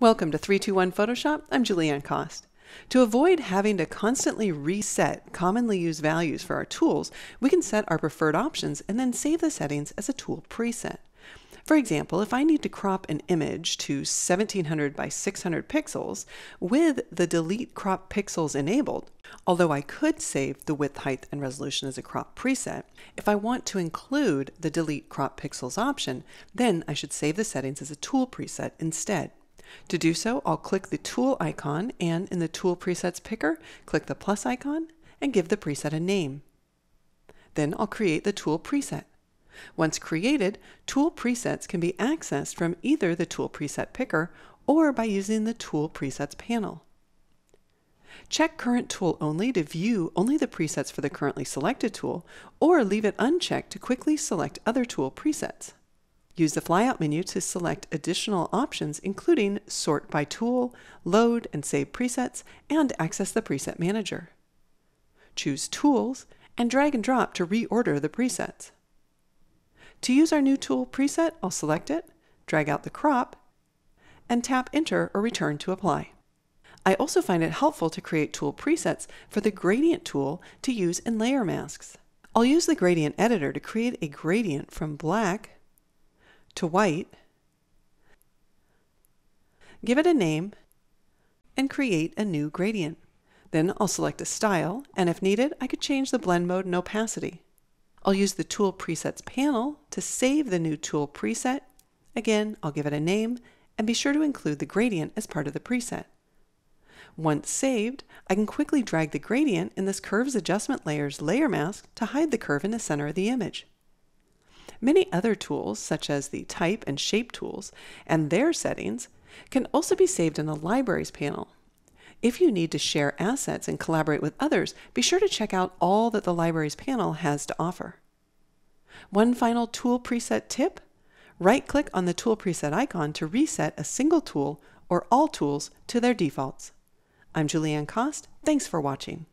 Welcome to 321 Photoshop. I'm Julieanne Kost. To avoid having to constantly reset commonly used values for our tools, we can set our preferred options and then save the settings as a tool preset. For example, if I need to crop an image to 1700 by 600 pixels with the delete crop pixels enabled, although I could save the width, height, and resolution as a crop preset, if I want to include the delete crop pixels option, then I should save the settings as a tool preset instead. To do so, I'll click the tool icon and in the tool presets picker, click the plus icon and give the preset a name. Then I'll create the tool preset. Once created, tool presets can be accessed from either the tool preset picker or by using the tool presets panel. Check current tool only to view only the presets for the currently selected tool or leave it unchecked to quickly select other tool presets. Use the flyout menu to select additional options including sort by tool, load and save presets, and access the preset manager. Choose Tools and drag and drop to reorder the presets. To use our new tool preset, I'll select it, drag out the crop, and tap Enter or Return to apply. I also find it helpful to create tool presets for the gradient tool to use in layer masks. I'll use the gradient editor to create a gradient from black to white, give it a name, and create a new gradient. Then I'll select a style, and if needed, I could change the blend mode and opacity. I'll use the Tool Presets panel to save the new tool preset. Again, I'll give it a name and be sure to include the gradient as part of the preset. Once saved, I can quickly drag the gradient in this Curves Adjustment Layers layer mask to hide the curve in the center of the image. Many other tools, such as the Type and Shape tools and their settings, can also be saved in the Libraries panel. If you need to share assets and collaborate with others, be sure to check out all that the Libraries panel has to offer. One final tool preset tip right click on the tool preset icon to reset a single tool or all tools to their defaults. I'm Julieanne Kost. Thanks for watching.